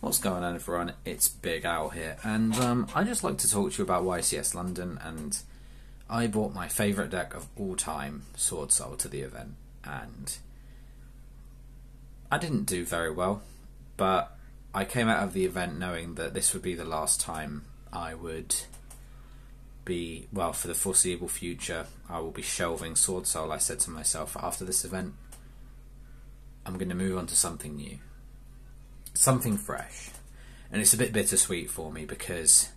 What's going on, everyone? It's Big Al here, and um, I just like to talk to you about YCS London. And I bought my favourite deck of all time, Swordsoul, to the event, and I didn't do very well, but I came out of the event knowing that this would be the last time I would be well for the foreseeable future. I will be shelving Swordsoul. I said to myself after this event, I'm going to move on to something new something fresh. And it's a bit bittersweet for me because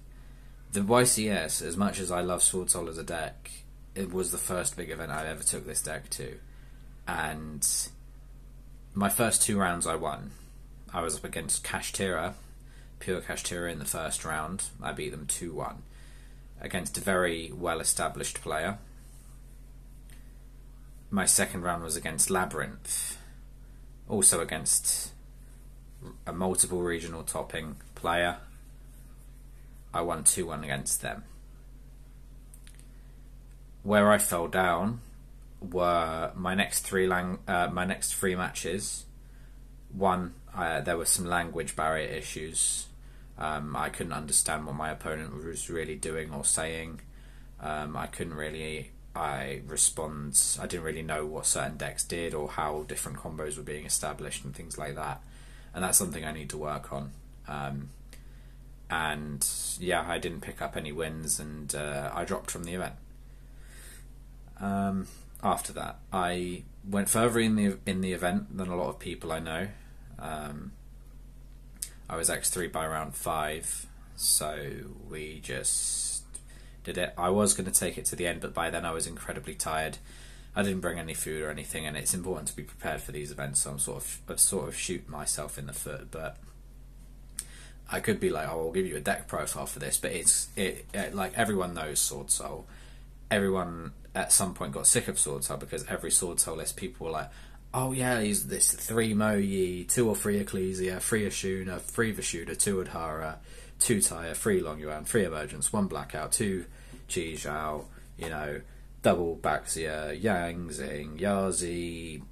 the YCS, as much as I love Swordsoul as a deck, it was the first big event I ever took this deck to. And my first two rounds I won. I was up against Kashtira, pure Kashtira in the first round. I beat them 2 1 against a very well established player. My second round was against Labyrinth, also against a multiple regional topping player. I won 2 1 against them. Where I fell down were my next three lang- uh, my next three matches. One, uh, there were some language barrier issues. Um, I couldn't understand what my opponent was really doing or saying. Um, I couldn't really I respond. I didn't really know what certain decks did or how different combos were being established and things like that and that's something I need to work on. Um, and yeah, I didn't pick up any wins, and uh, I dropped from the event. Um, after that, I went further in the in the event than a lot of people I know. Um, I was X three by round five, so we just did it. I was going to take it to the end, but by then I was incredibly tired. I didn't bring any food or anything, and it's important to be prepared for these events. So I'm sort of I've sort of shoot myself in the foot, but I could be like, oh, I'll give you a deck profile for this, but it's it, it like everyone knows Swordsoul. Everyone at some point got sick of Swordsoul because every Swordsoul list people were like, oh yeah, he's this three Mo Ye, two or three Ecclesia, three Ashuna, three Vishuda, two Adhara, two Taia, three Longyuan, three Emergence, one Blackout, two Chixiao, you know, double Baxia, Yang Zing, Yazi,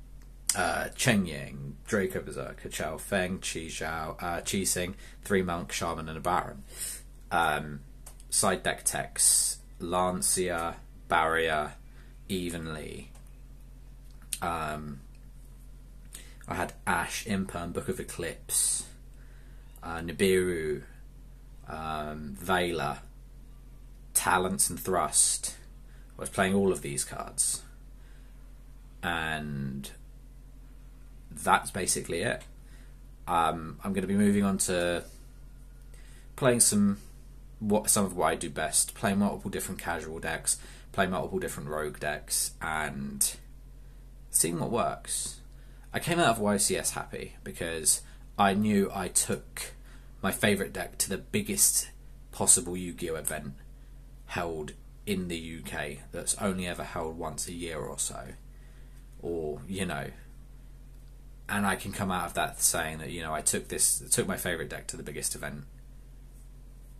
uh, Chengying, Draco Berserker, Chao Feng, Chixiao, uh, Qixing, three Monk, Shaman, and a Baronne. Um, side deck techs, Lancea, Barrier, Evenly. Um, I had Ash, Imperm, Book of Eclipse, uh, Nibiru, um, Talents and Thrust, was playing all of these cards, and that's basically it. Um, I'm going to be moving on to playing some what some of what I do best, playing multiple different casual decks, playing multiple different rogue decks, and seeing what works. I came out of YCS happy because I knew I took my favourite deck to the biggest possible Yu-Gi-Oh event held in the UK that's only ever held once a year or so, or you know, and I can come out of that saying that you know I took this took my favorite deck to the biggest event,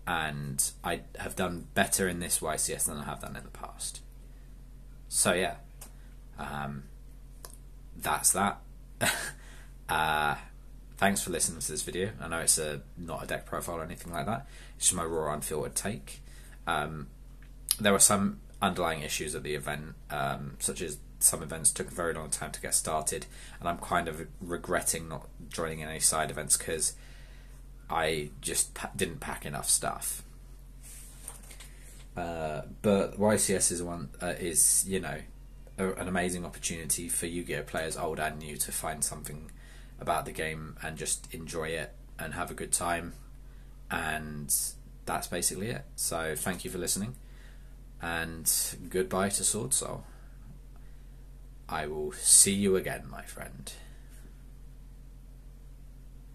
and I have done better in this YCS than I have done in the past. So yeah, um, that's that. uh, thanks for listening to this video. I know it's a not a deck profile or anything like that. It's just my raw, unfiltered take. Um, there were some underlying issues at the event, um, such as some events took a very long time to get started, and I'm kind of regretting not joining any side events because I just pa- didn't pack enough stuff. Uh, but YCS is one uh, is you know a, an amazing opportunity for Yu-Gi-Oh players, old and new, to find something about the game and just enjoy it and have a good time, and that's basically it. So thank you for listening and goodbye to Swordsoul. I will see you again, my friend.